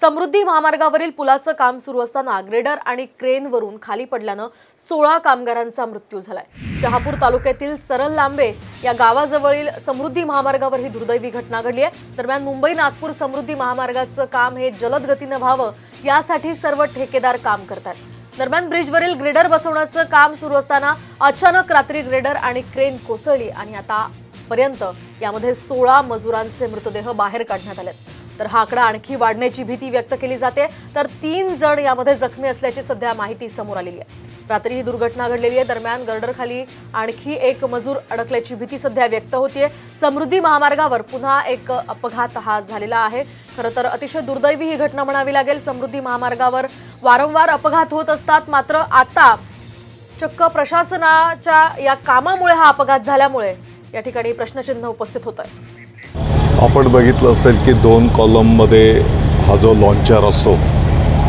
समृद्धी महामार्गावरील पुलाचं काम सुरू असताना ग्रेडर आणि क्रेनवरून खाली पडल्यानं सोळा कामगारांचा मृत्यू झालाय. शहापूर तालुक्यातील सरल लांबे या गावाजवळील समृद्धी महामार्गावर ही दुर्दैवी घटना घडली आहे. दरम्यान मुंबई नागपूर समृद्धी महामार्गाचं काम हे जलद गतीनं व्हावं यासाठी सर्व ठेकेदार काम करतात दरम्यान ब्रिजवरील ग्रेडर बसवण्याचं काम सुरू असताना अचानक रात्री ग्रेडर आणि क्रेन कोसळली आणि आतापर्यंत यामध्ये सोळा मजुरांचे मृतदेह बाहेर काढण्यात आले तर हा आकडा आणखी वाढण्याची भीती व्यक्त केली जाते. तर तीन जण यामध्ये जखमी असल्याची सध्या माहिती समोर आलेली आहे. रात्री ही दुर्घटना घडलेली आहे. दरम्यान गर्डरखाली आणखी एक मजूर अडकल्याची भीती सध्या व्यक्त होतीये. समृद्धी महामार्गावर पुन्हा एक अपघात हा झालेला आहे. खरं तर अतिशय दुर्दैवी ही घटना म्हणावी लागेल. समृद्धी महामार्गावर वारंवार अपघात होत असतात. मात्र आता चक्क प्रशासनाच्या या कामामुळे हा अपघात झाल्यामुळे या ठिकाणी प्रश्नचिन्ह उपस्थित होत आहे आपण बघितलं असेल की दोन कॉलममध्ये हा जो लॉन्चर असतो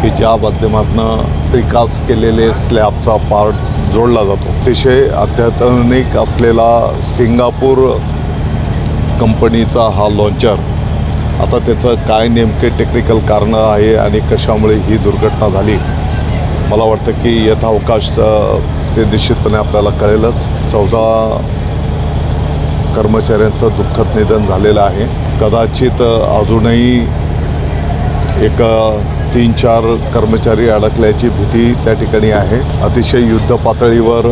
की ज्या माध्यमातून प्रिकास्ट केलेले स्लॅबचा पार्ट जोडला जातो. अतिशय अत्याधुनिक असलेला सिंगापूर कंपनीचा हा लॉन्चर आता त्याचं काय नेमके टेक्निकल कारणं आहे आणि कशामुळे ही दुर्घटना झाली मला वाटतं की यथावकाश ते निश्चितपणे आपल्याला कळेलच. चौदा कर्मचाऱ्यांचं दुःखद निधन झालेलं आहे. कदाचित अजूनही एक तीन चार कर्मचारी अडकल्याची भीती त्या ठिकाणी आहे. अतिशय युद्ध पातळीवर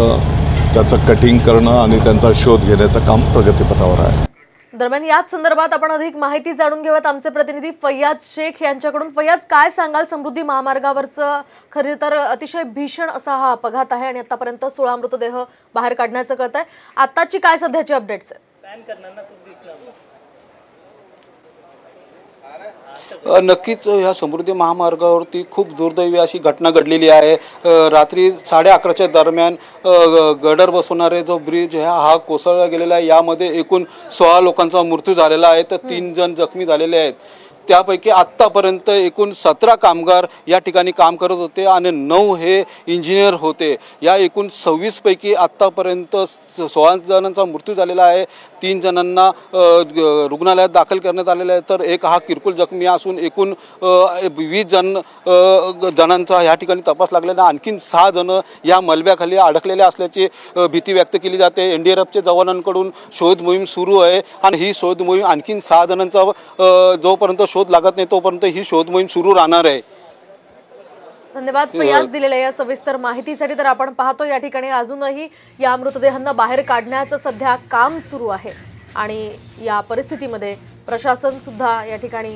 त्याचं कटिंग करणं आणि त्यांचा शोध घेण्याचं काम प्रगतीपथावर आहे. दरम्यान याच संदर्भात आपण अधिक माहिती जाणून घेऊयात. आमचे प्रतिनिधी फैयाज शेख यांच्याकडून. फैयाज काय सांगाल? समृद्धी महामार्गावरचं खरे तर अतिशय भीषण असा हा अपघात आहे आणि आतापर्यंत सोळा मृतदेह बाहेर काढण्याचं कळत आहे आताची काय सध्याची अपडेट्स आहेत? नक्कीच ह्या समृद्धी महामार्गावरती खूप दुर्दैवी अशी घटना घडलेली आहे. रात्री साडे अकराच्या दरम्यान गडर बसवणारे जो ब्रिज ह्या हा कोसळला गेलेला आहे. यामध्ये एकूण सोळा लोकांचा मृत्यू झालेला आहे. तर तीन जण जखमी झालेले आहेत. त्यापैकी आत्तापर्यंत एकूण सतरा कामगार या ठिकाणी काम करत होते आणि नऊ हे इंजिनियर होते. या एकूण सव्वीसपैकी आत्तापर्यंत स- सोळा जणांचा मृत्यू झालेला आहे. तीन जणांना रुग्णालयात दाखल करण्यात आलेला आहे. तर एक हा किरकोळ जखमी असून एकूण वीस जण जणांचा ह्या ठिकाणी तपास लागलेला आणखीन सहा जणं या मलब्याखाली अडकलेले असल्याची भीती व्यक्त केली जाते. एन डी आर एफच्या जवानांकडून शोध मोहीम सुरू आहे आणि ही शोध मोहीम आणखीन सहा जणांचा जोपर्यंत शोध लागत नाही तोपर्यंत ही शोध मोहीम सुरू राहणार आहे. धन्यवाद फैयाज दिलेल्या या सविस्तर माहितीसाठी तर आपण पाहतो या ठिकाणी अजूनही या मृतदेहांना बाहेर काढण्याचं सध्या काम सुरू आहे. आणि या परिस्थितीमध्ये प्रशासन सुद्धा या ठिकाणी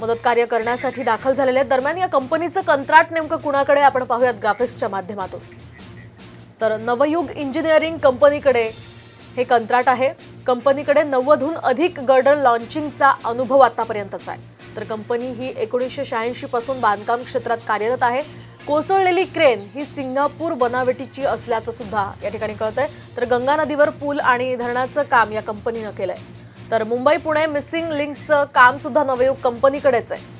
मदत कार्य करण्यासाठी दाखल झालेले आहेत. दरम्यान या कंपनीचं कंत्राट नेमकं कुणाकडे आपण पाहूयात ग्राफिक्सच्या माध्यमातून. तर नवयुग इंजिनिअरिंग कंपनीकडे हे कंत्राट आहे. कंपनीकडे नव्वदहून अधिक गर्डर लॉन्चिंगचा अनुभव आतापर्यंतचा आहे. तर कंपनी ही एकोणीसशे शहाऐंशी पासून बांधकाम क्षेत्रात कार्यरत आहे. कोसळलेली क्रेन ही सिंगापूर बनावटीची असल्याचं सुद्धा या ठिकाणी कळत आहे तर गंगा नदीवर पूल आणि धरणाचं काम या कंपनीनं केलंय. तर मुंबई पुणे मिसिंग लिंकचं काम सुद्धा नवयुग कंपनीकडेच आहे.